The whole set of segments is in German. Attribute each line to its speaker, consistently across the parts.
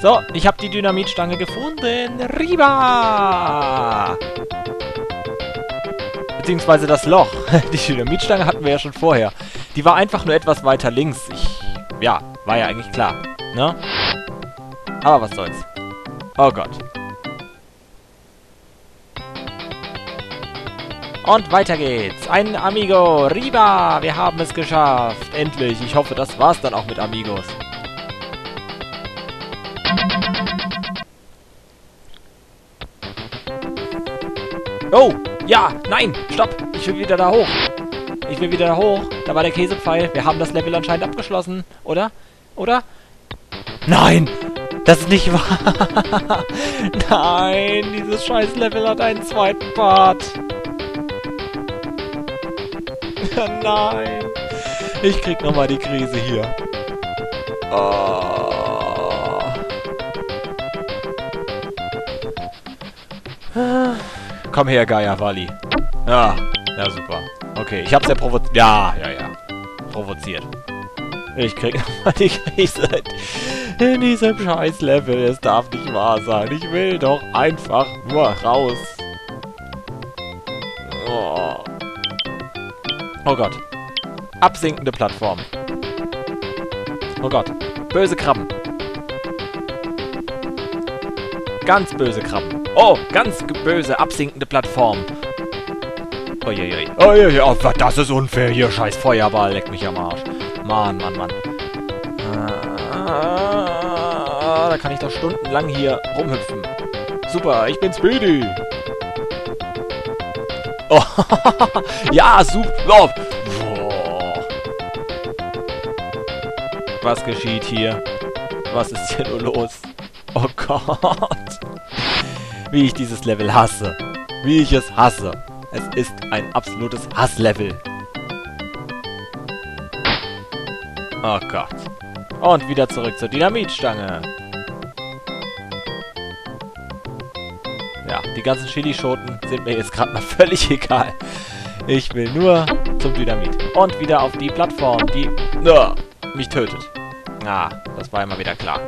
Speaker 1: So, ich habe die Dynamitstange gefunden. Riba! Beziehungsweise das Loch. Die Dynamitstange hatten wir ja schon vorher. Die war einfach nur etwas weiter links. Ich, ja, war ja eigentlich klar. Ne? Aber was soll's. Oh Gott. Und weiter geht's. Ein Amigo. Riba. Wir haben es geschafft. Endlich. Ich hoffe, das war's dann auch mit Amigos. Oh, ja, nein, stopp. Ich will wieder da hoch. Ich will wieder da hoch. Da war der Käsepfeil. Wir haben das Level anscheinend abgeschlossen, oder? Oder? Nein, das ist nicht wahr. nein, dieses scheiß Level hat einen zweiten Part. nein. Ich krieg nochmal die Krise hier. Oh. Komm her, Gaia Wally. Ja, ja, super. Okay, ich hab's ja provoziert. Ja, ja, ja. Provoziert. Ich krieg nochmal die Krise in diesem scheiß Level. Es darf nicht wahr sein. Ich will doch einfach nur raus. Oh, oh Gott. Absinkende Plattform. Oh Gott. Böse Krabben. Ganz böse Krabben. Oh, ganz böse, absinkende Plattform. Uiuiui. Uiui, oh, das ist unfair hier. Scheiß Feuerball, leck mich am Arsch. Mann, Mann, Mann. Ah, da kann ich doch stundenlang hier rumhüpfen. Super, ich bin Speedy. Oh, ja, super. Oh. Was geschieht hier? Was ist hier nur los? Oh Gott. Wie ich dieses Level hasse. Wie ich es hasse. Es ist ein absolutes Hasslevel. Oh Gott. Und wieder zurück zur Dynamitstange. Ja, die ganzen Chilischoten sind mir jetzt gerade mal völlig egal. Ich will nur zum Dynamit. Und wieder auf die Plattform, die uh, mich tötet. Ah, das war immer wieder klar.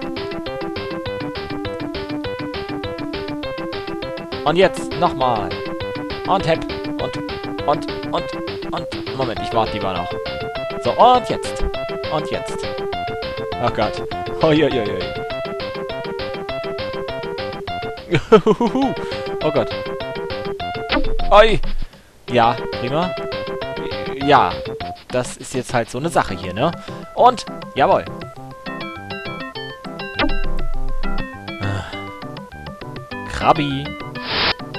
Speaker 1: Und jetzt nochmal. Und hepp. Und, und, und, und. Moment, ich warte lieber noch. So, und jetzt. Und jetzt. Oh Gott. Uiuiui. oh Gott. Oi. Ja, prima. Ja, das ist jetzt halt so eine Sache hier, ne? Und, jawohl. Krabi.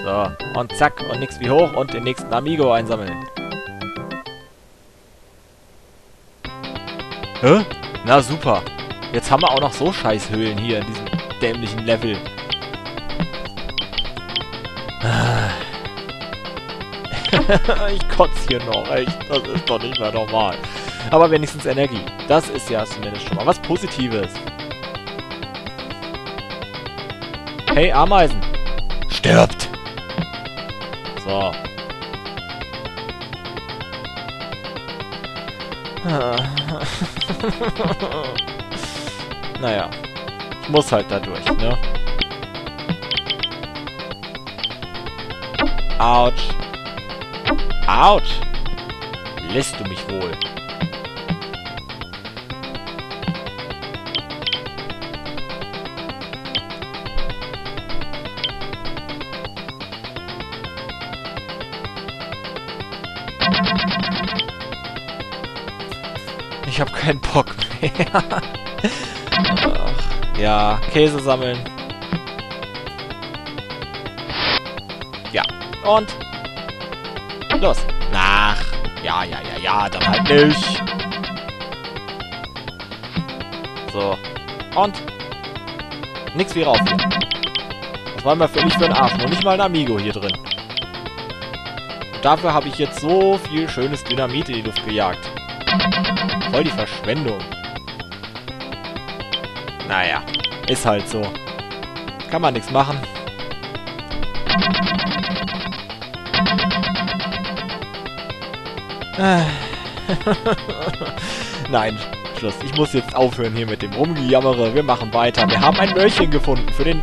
Speaker 1: So, und zack, und nix wie hoch und den nächsten Amigo einsammeln. Hä? Na super. Jetzt haben wir auch noch so Scheißhöhlen hier in diesem dämlichen Level. ich kotze hier noch, echt. Das ist doch nicht mehr normal. Aber wenigstens Energie. Das ist ja zumindest schon mal was Positives. Hey, Ameisen. Stirbt! So. naja. Ich muss halt da durch, ne? Autsch. Autsch. Lässt du mich wohl? Ich habe keinen Bock mehr. Ja, Käse sammeln. Ja, und los. Nach. Ja, ja, ja, ja, dann halt nicht. So. Und nix wie rauf hier. Das war mir völlig für den Arsch. Noch nicht mal ein Amigo hier drin. Und dafür habe ich jetzt so viel schönes Dynamit in die Luft gejagt. Voll die Verschwendung. Naja, ist halt so. Kann man nichts machen. Nein, Abschluss. Ich muss jetzt aufhören hier mit dem Rumgejammere. Wir machen weiter. Wir haben ein Mörchen gefunden für den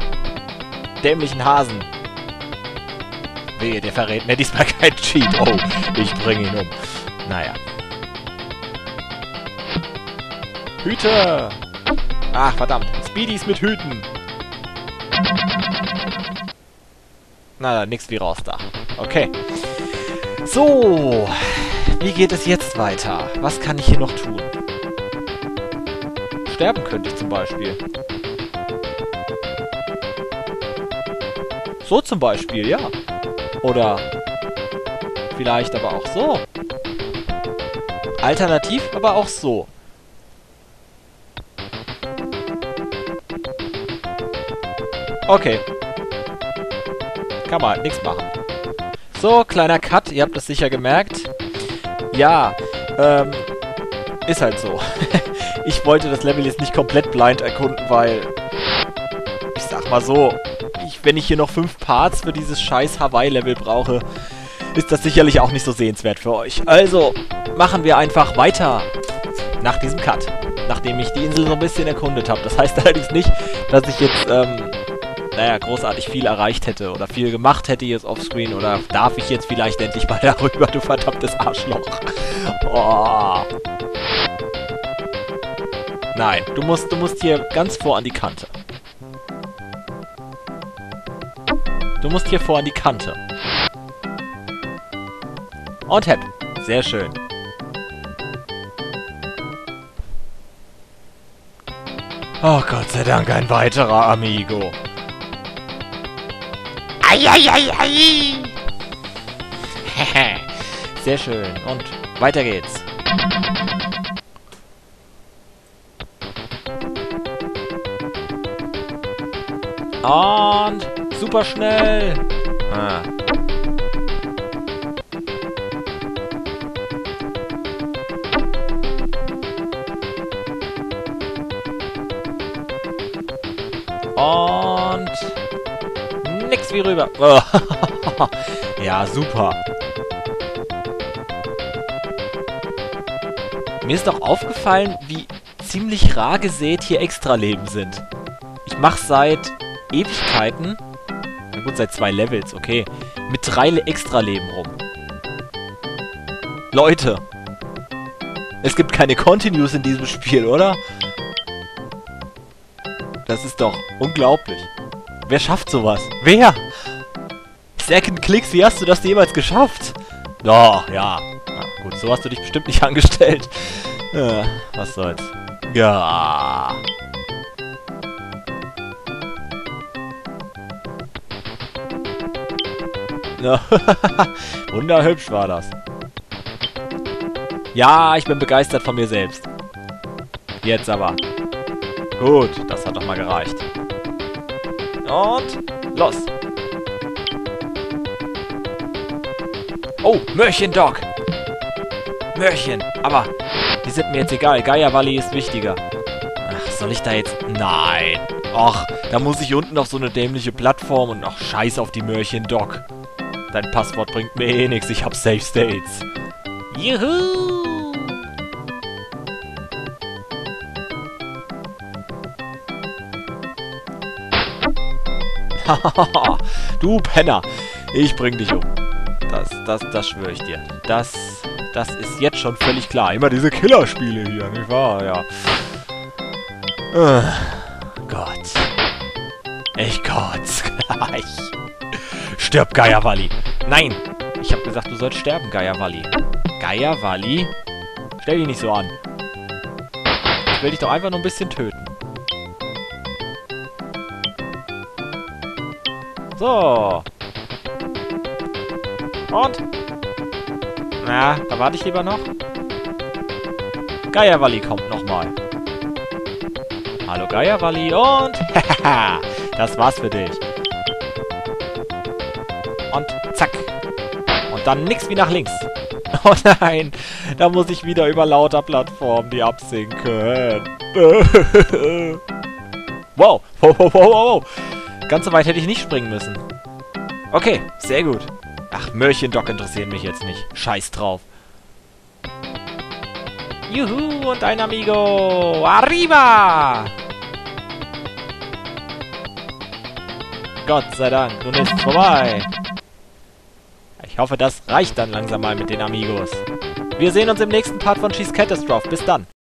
Speaker 1: dämlichen Hasen. Wehe, der verrät mir diesmal kein Cheat. Oh, ich bringe ihn um. Naja. Hüte! Ach, verdammt. Speedies mit Hüten. Na, nix wie raus da. Okay. So. Wie geht es jetzt weiter? Was kann ich hier noch tun? Sterben könnte ich zum Beispiel. So zum Beispiel, ja. Oder vielleicht aber auch so. Alternativ aber auch so. Okay. Kann man halt nichts machen. So, kleiner Cut. Ihr habt das sicher gemerkt. Ja, ähm, ist halt so. ich wollte das Level jetzt nicht komplett blind erkunden, weil, ich sag mal so, ich, wenn ich hier noch fünf Parts für dieses scheiß Hawaii-Level brauche, ist das sicherlich auch nicht so sehenswert für euch. Also, machen wir einfach weiter nach diesem Cut, nachdem ich die Insel so ein bisschen erkundet habe. Das heißt allerdings nicht, dass ich jetzt, ähm, naja, großartig viel erreicht hätte oder viel gemacht hätte jetzt offscreen oder darf ich jetzt vielleicht endlich mal darüber, du verdammtes Arschloch. Oh. Nein, du musst, du musst hier ganz vor an die Kante. Du musst hier vor an die Kante. Und hepp. Sehr schön. Oh Gott sei Dank ein weiterer Amigo. Eieiei! Sehr schön. Und weiter geht's. Und super schnell. Ah. Und nix wie rüber. ja, super. Mir ist doch aufgefallen, wie ziemlich rar gesät hier Extraleben sind. Ich mach seit Ewigkeiten, gut, seit zwei Levels, okay, mit drei Extraleben rum. Leute, es gibt keine Continues in diesem Spiel, oder? Das ist doch unglaublich. Wer schafft sowas? Wer? Second Clicks, wie hast du das jemals geschafft? Doch, ja. Na, gut, so hast du dich bestimmt nicht angestellt. Ja, was soll's. Ja. Wunderhübsch war das. Ja, ich bin begeistert von mir selbst. Jetzt aber. Gut, das hat doch mal gereicht. Und los. Oh, Mörchen Dog. Mörchen. Aber die sind mir jetzt egal. Valley ist wichtiger. Ach, soll ich da jetzt... Nein. Och, da muss ich unten auf so eine dämliche Plattform und noch scheiß auf die Mörchen Dog. Dein Passwort bringt mir eh nichts. Ich hab Safe States. Juhu! du Penner. Ich bring dich um. Das, das, das schwöre ich dir. Das, das ist jetzt schon völlig klar. Immer diese Killerspiele hier, nicht wahr? Ja. Uh, Gott. Ich kotz gleich. Stirb, Gaia Wally. Nein. Ich habe gesagt, du sollst sterben. Gaia Wally? Stell dich nicht so an. Ich will dich doch einfach nur ein bisschen töten. So. Und? Na, da warte ich lieber noch. Geierwalli kommt nochmal. Hallo Geierwalli und das war's für dich. Und zack. Und dann nix wie nach links. Oh nein, da muss ich wieder über lauter Plattformen die absinken. wow, wow, wow, wow, wow. Ganz so weit hätte ich nicht springen müssen. Okay, sehr gut. Ach, Mörchendock interessieren mich jetzt nicht. Scheiß drauf. Juhu, und ein Amigo. Arriba! Gott sei Dank, nun ist es vorbei. Ich hoffe, das reicht dann langsam mal mit den Amigos. Wir sehen uns im nächsten Part von Cheese Catastrophe. Bis dann.